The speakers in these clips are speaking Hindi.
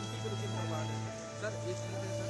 बिल्कुल परवाह है सर एक चीज़ है सर।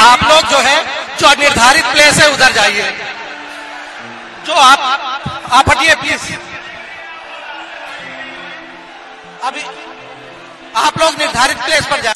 आप लोग जो है, जो निर्धारित प्लेस है, उधर जाइए। जो आप आप हटिए प्लीज़ अभी आप लोग निर्धारित प्लेस पर जाइए।